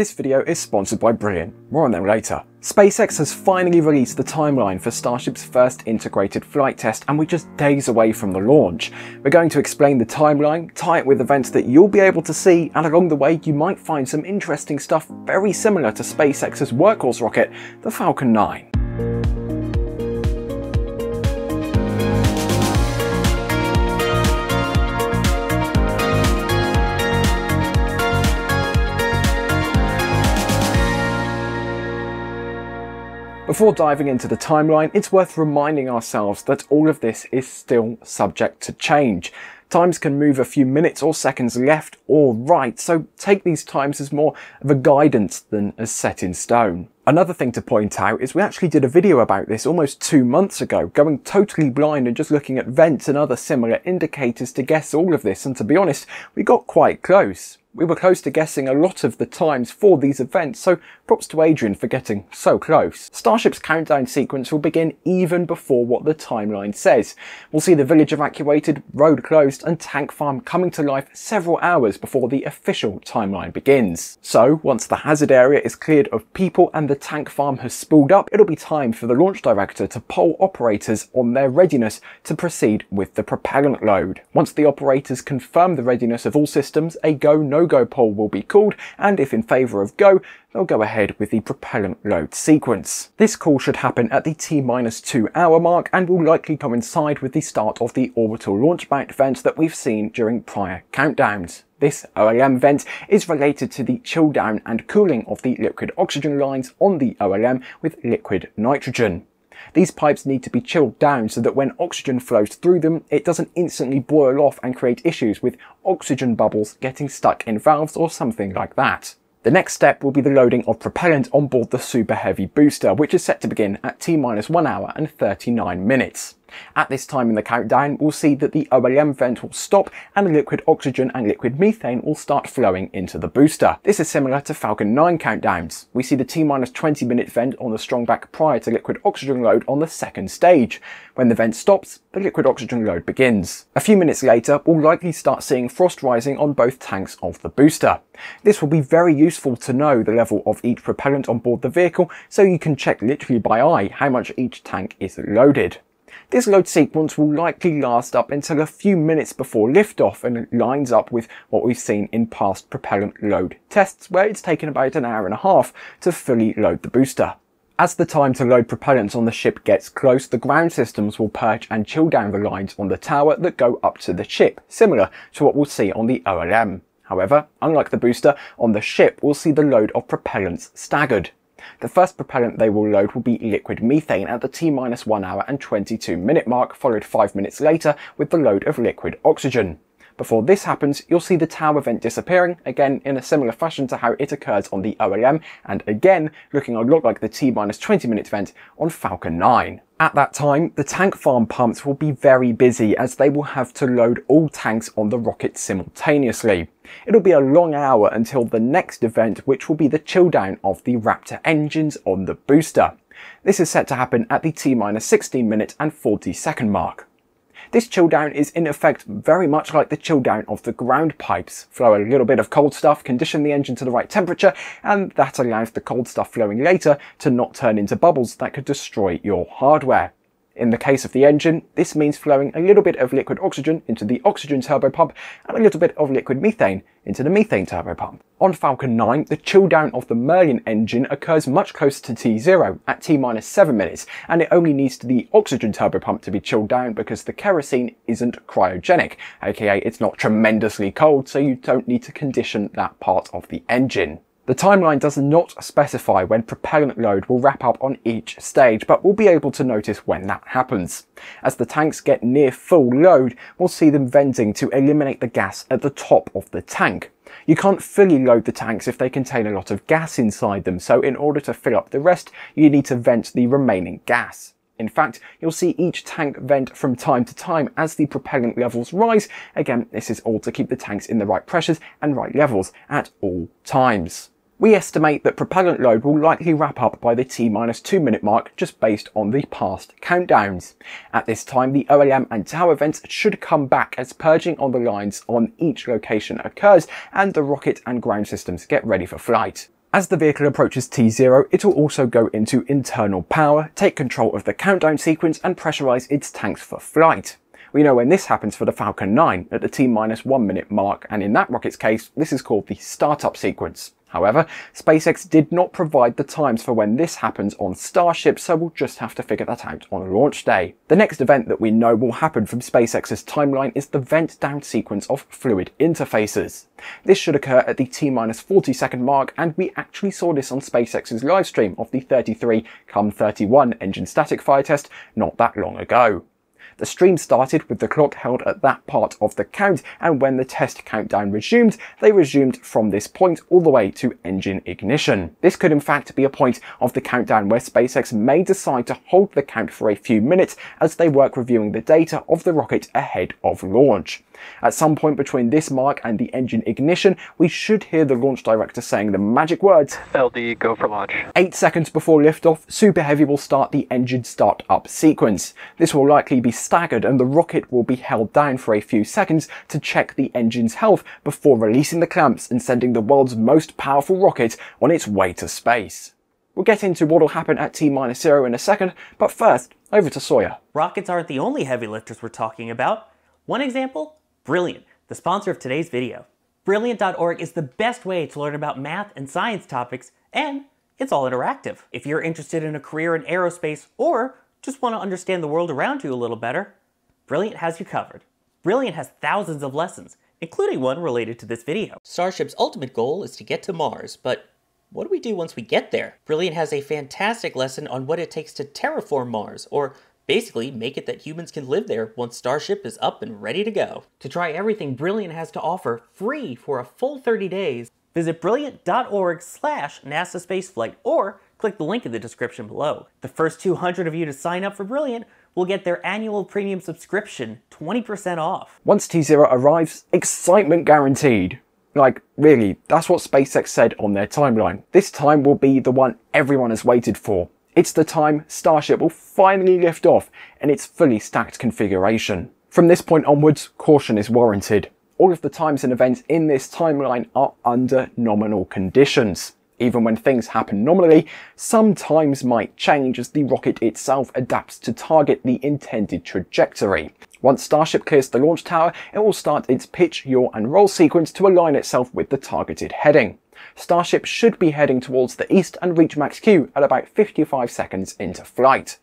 This video is sponsored by Brilliant, more on them later. SpaceX has finally released the timeline for Starship's first integrated flight test and we're just days away from the launch. We're going to explain the timeline, tie it with events that you'll be able to see and along the way you might find some interesting stuff very similar to SpaceX's workhorse rocket, the Falcon 9. Before diving into the timeline, it's worth reminding ourselves that all of this is still subject to change. Times can move a few minutes or seconds left or right, so take these times as more of a guidance than as set in stone. Another thing to point out is we actually did a video about this almost two months ago, going totally blind and just looking at vents and other similar indicators to guess all of this, and to be honest, we got quite close. We were close to guessing a lot of the times for these events, so props to Adrian for getting so close. Starship's countdown sequence will begin even before what the timeline says. We'll see the village evacuated, road closed, and tank farm coming to life several hours before the official timeline begins. So, once the hazard area is cleared of people and the tank farm has spooled up, it'll be time for the launch director to poll operators on their readiness to proceed with the propellant load. Once the operators confirm the readiness of all systems, a go no no-go poll will be called, and if in favour of go, they'll go ahead with the propellant load sequence. This call should happen at the T-2 hour mark and will likely coincide with the start of the orbital launch mount vent that we've seen during prior countdowns. This OLM vent is related to the chill down and cooling of the liquid oxygen lines on the OLM with liquid nitrogen. These pipes need to be chilled down so that when oxygen flows through them, it doesn't instantly boil off and create issues with oxygen bubbles getting stuck in valves or something like that. The next step will be the loading of propellant on board the Super Heavy booster, which is set to begin at T-1 hour and 39 minutes. At this time in the countdown, we'll see that the OLM vent will stop and liquid oxygen and liquid methane will start flowing into the booster. This is similar to Falcon 9 countdowns. We see the T-20 minute vent on the strongback prior to liquid oxygen load on the second stage. When the vent stops, the liquid oxygen load begins. A few minutes later, we'll likely start seeing frost rising on both tanks of the booster. This will be very useful to know the level of each propellant on board the vehicle so you can check literally by eye how much each tank is loaded. This load sequence will likely last up until a few minutes before liftoff and lines up with what we've seen in past propellant load tests where it's taken about an hour and a half to fully load the booster. As the time to load propellants on the ship gets close, the ground systems will purge and chill down the lines on the tower that go up to the ship, similar to what we'll see on the OLM. However, unlike the booster, on the ship we'll see the load of propellants staggered. The first propellant they will load will be liquid methane at the T-1 hour and 22 minute mark, followed 5 minutes later with the load of liquid oxygen. Before this happens, you'll see the tower vent disappearing, again in a similar fashion to how it occurs on the OLM, and again looking a lot like the T-20 minute vent on Falcon 9. At that time, the tank farm pumps will be very busy as they will have to load all tanks on the rocket simultaneously. It'll be a long hour until the next event, which will be the chill down of the Raptor engines on the booster. This is set to happen at the T-16 minute and 40 second mark. This chill down is in effect very much like the chill down of the ground pipes. Flow a little bit of cold stuff, condition the engine to the right temperature, and that allows the cold stuff flowing later to not turn into bubbles that could destroy your hardware. In the case of the engine, this means flowing a little bit of liquid oxygen into the oxygen turbopump and a little bit of liquid methane into the methane turbopump. On Falcon 9, the chill down of the Merlin engine occurs much closer to T0 at T-7 minutes, and it only needs the oxygen turbopump to be chilled down because the kerosene isn't cryogenic, aka it's not tremendously cold, so you don't need to condition that part of the engine. The timeline does not specify when propellant load will wrap up on each stage, but we'll be able to notice when that happens. As the tanks get near full load, we'll see them venting to eliminate the gas at the top of the tank. You can't fully load the tanks if they contain a lot of gas inside them, so in order to fill up the rest, you need to vent the remaining gas. In fact, you'll see each tank vent from time to time as the propellant levels rise. Again, this is all to keep the tanks in the right pressures and right levels at all times. We estimate that propellant load will likely wrap up by the T-2 minute mark just based on the past countdowns. At this time, the OLM and tower vents should come back as purging on the lines on each location occurs and the rocket and ground systems get ready for flight. As the vehicle approaches T0, it will also go into internal power, take control of the countdown sequence and pressurize its tanks for flight. We know when this happens for the Falcon 9 at the T-1 minute mark, and in that rocket's case, this is called the startup sequence. However, SpaceX did not provide the times for when this happens on Starship, so we'll just have to figure that out on launch day. The next event that we know will happen from SpaceX's timeline is the vent down sequence of fluid interfaces. This should occur at the T-40 second mark, and we actually saw this on SpaceX's livestream of the 33 cum 31 engine static fire test not that long ago. The stream started with the clock held at that part of the count, and when the test countdown resumed, they resumed from this point all the way to engine ignition. This could in fact be a point of the countdown where SpaceX may decide to hold the count for a few minutes as they work reviewing the data of the rocket ahead of launch. At some point between this mark and the engine ignition, we should hear the launch director saying the magic words LD, go for launch. Eight seconds before liftoff, Super Heavy will start the engine start-up sequence. This will likely be staggered and the rocket will be held down for a few seconds to check the engine's health before releasing the clamps and sending the world's most powerful rocket on its way to space. We'll get into what'll happen at T-0 in a second, but first, over to Sawyer. Rockets aren't the only heavy lifters we're talking about. One example Brilliant, the sponsor of today's video. Brilliant.org is the best way to learn about math and science topics, and it's all interactive. If you're interested in a career in aerospace or just want to understand the world around you a little better, Brilliant has you covered. Brilliant has thousands of lessons, including one related to this video. Starship's ultimate goal is to get to Mars, but what do we do once we get there? Brilliant has a fantastic lesson on what it takes to terraform Mars, or Basically, make it that humans can live there once Starship is up and ready to go. To try everything Brilliant has to offer free for a full 30 days, visit brilliant.org slash NASA spaceflight or click the link in the description below. The first 200 of you to sign up for Brilliant will get their annual premium subscription 20% off. Once T0 arrives, excitement guaranteed. Like, really, that's what SpaceX said on their timeline. This time will be the one everyone has waited for. It's the time Starship will finally lift off in its fully stacked configuration. From this point onwards, caution is warranted. All of the times and events in this timeline are under nominal conditions. Even when things happen nominally, some times might change as the rocket itself adapts to target the intended trajectory. Once Starship clears the launch tower, it will start its pitch, yaw and roll sequence to align itself with the targeted heading. Starship should be heading towards the east and reach max Q at about 55 seconds into flight.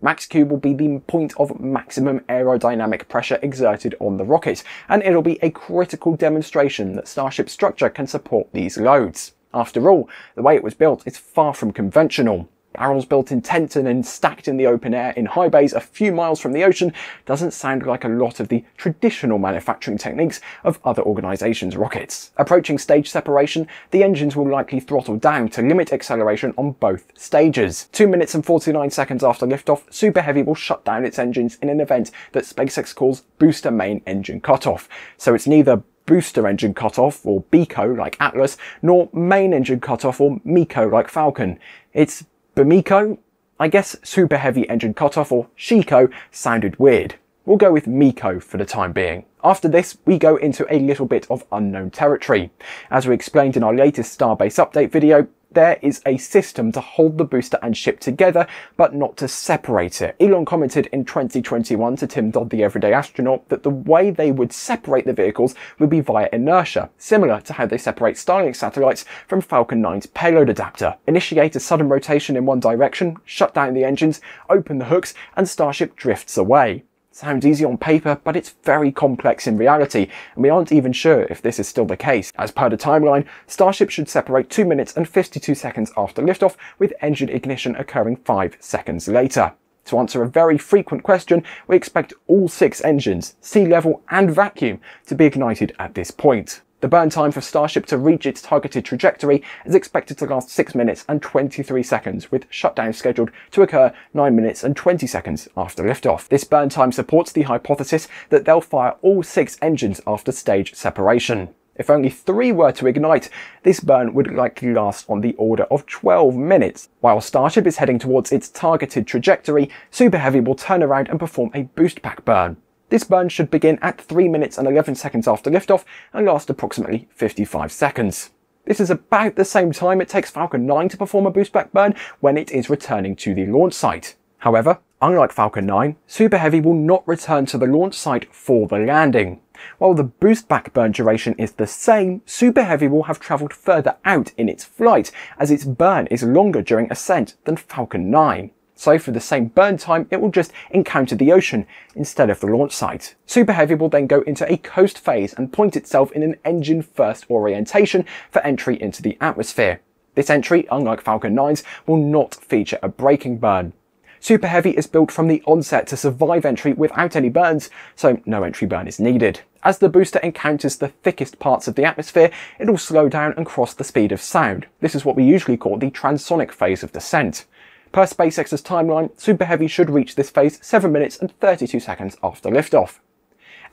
Max Q will be the point of maximum aerodynamic pressure exerted on the rocket, and it'll be a critical demonstration that Starship's structure can support these loads. After all, the way it was built is far from conventional. Barrels built in tents and then stacked in the open air in high bays a few miles from the ocean doesn't sound like a lot of the traditional manufacturing techniques of other organisations' rockets. Approaching stage separation, the engines will likely throttle down to limit acceleration on both stages. 2 minutes and 49 seconds after liftoff, Super Heavy will shut down its engines in an event that SpaceX calls Booster Main Engine Cutoff. So it's neither booster engine cutoff, or BECO like Atlas, nor main engine cutoff, or MECO like Falcon. It's BMECO? I guess Super Heavy Engine Cutoff or SHECO sounded weird. We'll go with Miko for the time being. After this, we go into a little bit of unknown territory. As we explained in our latest Starbase update video, there is a system to hold the booster and ship together, but not to separate it. Elon commented in 2021 to Tim Dodd, the everyday astronaut, that the way they would separate the vehicles would be via inertia, similar to how they separate Starlink satellites from Falcon 9's payload adapter. Initiate a sudden rotation in one direction, shut down the engines, open the hooks, and Starship drifts away. Sounds easy on paper, but it's very complex in reality, and we aren't even sure if this is still the case. As per the timeline, Starship should separate 2 minutes and 52 seconds after liftoff, with engine ignition occurring 5 seconds later. To answer a very frequent question, we expect all six engines, sea level and vacuum, to be ignited at this point. The burn time for Starship to reach its targeted trajectory is expected to last 6 minutes and 23 seconds, with shutdown scheduled to occur 9 minutes and 20 seconds after liftoff. This burn time supports the hypothesis that they'll fire all 6 engines after stage separation. If only three were to ignite, this burn would likely last on the order of 12 minutes. While Starship is heading towards its targeted trajectory, Super Heavy will turn around and perform a boost back burn. This burn should begin at 3 minutes and 11 seconds after liftoff and last approximately 55 seconds. This is about the same time it takes Falcon 9 to perform a boost back burn when it is returning to the launch site. However, unlike Falcon 9, Super Heavy will not return to the launch site for the landing. While the boost back burn duration is the same, Super Heavy will have travelled further out in its flight, as its burn is longer during ascent than Falcon 9. So for the same burn time, it will just encounter the ocean instead of the launch site. Super Heavy will then go into a coast phase and point itself in an engine first orientation for entry into the atmosphere. This entry, unlike Falcon 9's, will not feature a braking burn. Super Heavy is built from the onset to survive entry without any burns, so no entry burn is needed. As the booster encounters the thickest parts of the atmosphere, it'll slow down and cross the speed of sound. This is what we usually call the transonic phase of descent. Per SpaceX's timeline, Super Heavy should reach this phase 7 minutes and 32 seconds after liftoff.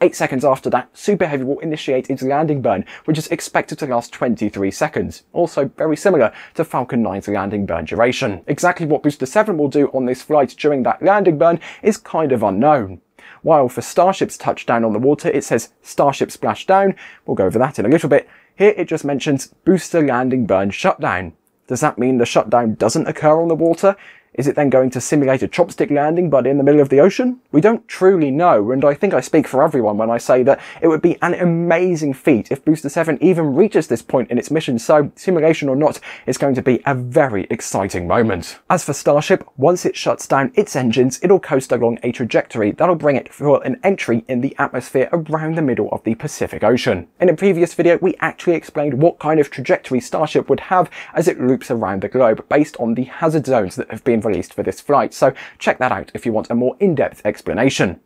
8 seconds after that, Super Heavy will initiate its landing burn, which is expected to last 23 seconds, also very similar to Falcon 9's landing burn duration. Exactly what Booster 7 will do on this flight during that landing burn is kind of unknown. While for Starship's touchdown on the water it says Starship splashdown, we'll go over that in a little bit, here it just mentions booster landing burn shutdown. Does that mean the shutdown doesn't occur on the water? Is it then going to simulate a chopstick landing but in the middle of the ocean? We don't truly know, and I think I speak for everyone when I say that it would be an amazing feat if Booster 7 even reaches this point in its mission, so simulation or not, it's going to be a very exciting moment. As for Starship, once it shuts down its engines, it'll coast along a trajectory that'll bring it for an entry in the atmosphere around the middle of the Pacific Ocean. In a previous video, we actually explained what kind of trajectory Starship would have as it loops around the globe based on the hazard zones that have been been released for this flight, so check that out if you want a more in-depth explanation.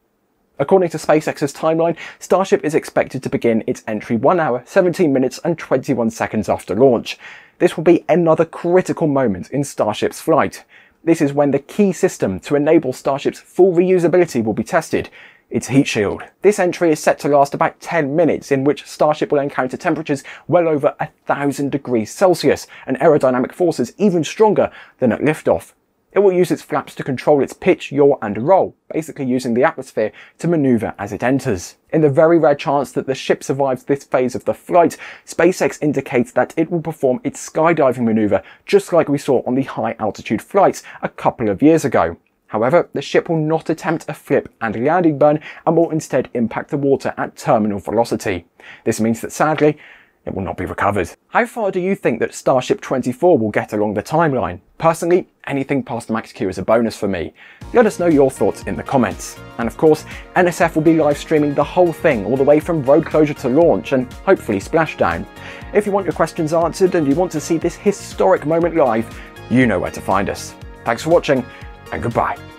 According to SpaceX's timeline, Starship is expected to begin its entry 1 hour, 17 minutes and 21 seconds after launch. This will be another critical moment in Starship's flight. This is when the key system to enable Starship's full reusability will be tested, its heat shield. This entry is set to last about 10 minutes in which Starship will encounter temperatures well over 1000 degrees Celsius and aerodynamic forces even stronger than at liftoff. It will use its flaps to control its pitch, yaw and roll, basically using the atmosphere to maneuver as it enters. In the very rare chance that the ship survives this phase of the flight, SpaceX indicates that it will perform its skydiving maneuver just like we saw on the high altitude flights a couple of years ago. However, the ship will not attempt a flip and landing burn and will instead impact the water at terminal velocity. This means that sadly, it will not be recovered. How far do you think that Starship 24 will get along the timeline? Personally, anything past Max Q is a bonus for me. Let us know your thoughts in the comments. And of course, NSF will be live streaming the whole thing all the way from road closure to launch and hopefully splashdown. If you want your questions answered and you want to see this historic moment live, you know where to find us. Thanks for watching and goodbye.